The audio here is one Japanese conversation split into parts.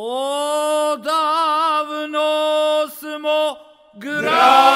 オーダーブノースもグラー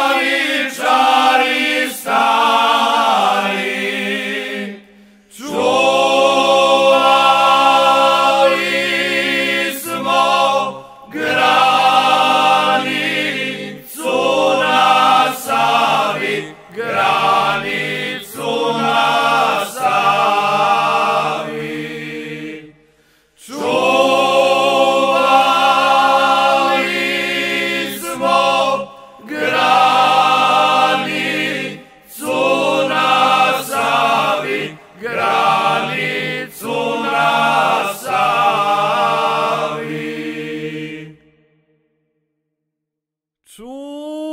Ooh.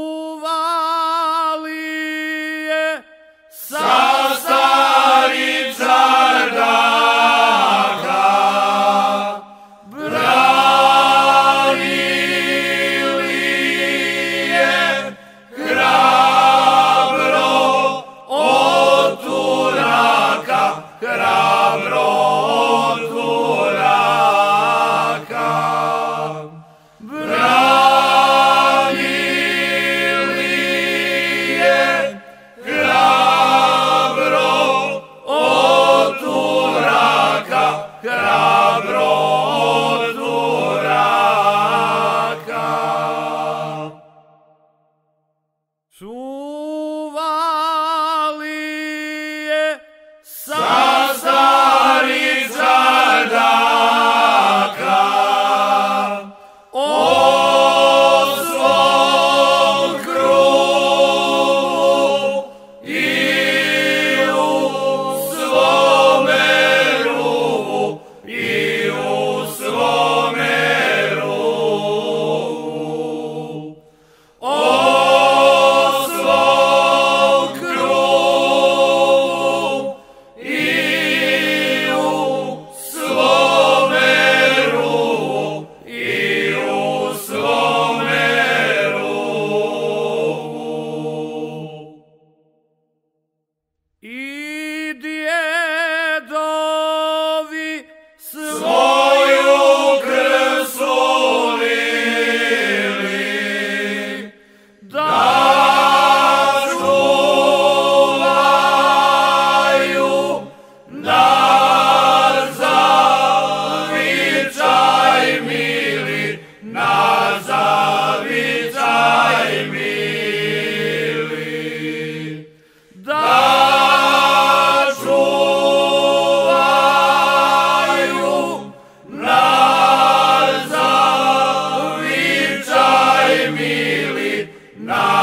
Now.